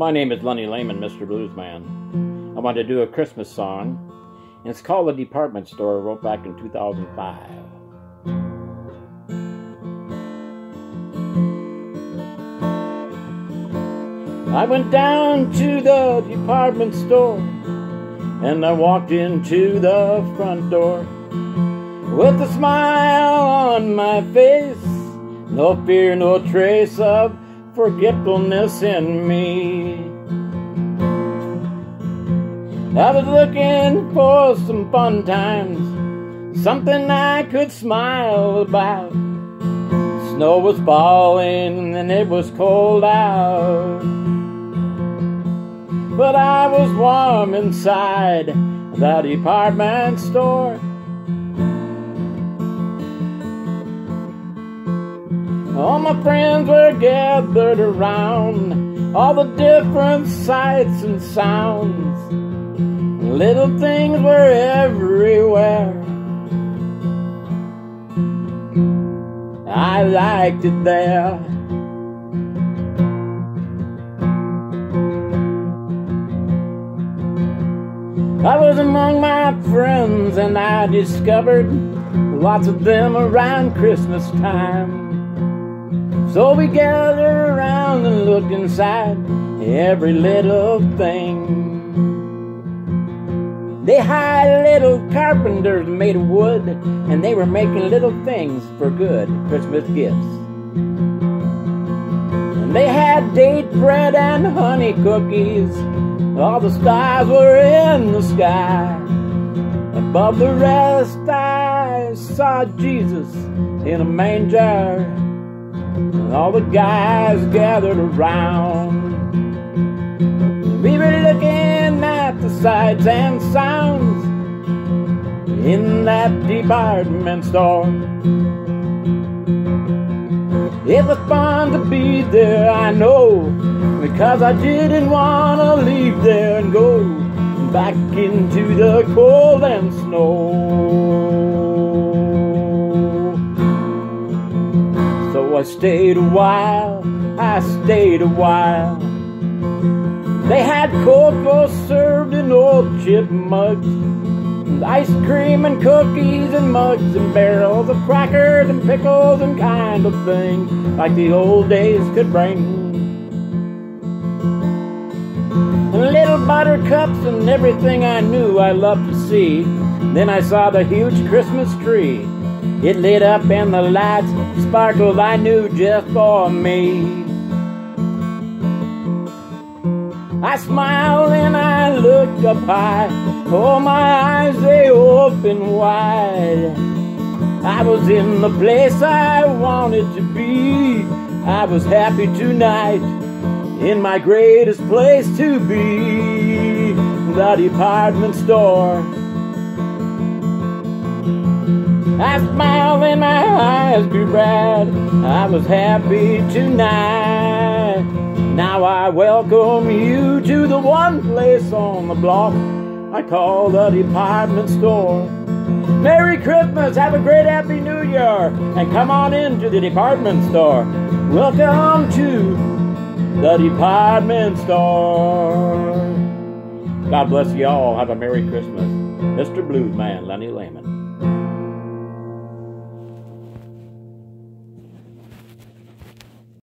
My name is Lenny Lehman, Mr. Bluesman. I want to do a Christmas song, and it's called The Department Store, I wrote back in 2005. I went down to the department store and I walked into the front door with a smile on my face, no fear, no trace of forgetfulness in me. I was looking for some fun times, something I could smile about. Snow was falling and it was cold out. But I was warm inside the department store. My friends were gathered around, all the different sights and sounds. Little things were everywhere. I liked it there. I was among my friends and I discovered lots of them around Christmas time. So we gathered around and looked inside every little thing. They had little carpenters made of wood, and they were making little things for good Christmas gifts. And they had date bread and honey cookies. All the stars were in the sky. Above the rest, I saw Jesus in a manger and all the guys gathered around. We were looking at the sights and sounds in that department store. It was fun to be there, I know, because I didn't want to leave there and go back into the cold and snow. I stayed a while, I stayed a while. They had cocoa served in old chip mugs, and ice cream and cookies and mugs and barrels of crackers and pickles and kind of things like the old days could bring. And little buttercups and everything I knew I loved to see. Then I saw the huge Christmas tree. It lit up and the lights sparkled, I knew just for me. I smiled and I looked up high. Oh, my eyes, they opened wide. I was in the place I wanted to be. I was happy tonight in my greatest place to be the department store. I smiled and my eyes grew bright. I was happy tonight. Now I welcome you to the one place on the block I call the department store. Merry Christmas, have a great Happy New Year, and come on into the department store. Welcome to the department store. God bless you all. Have a Merry Christmas. Mr. Blues Man, Lenny Lehman.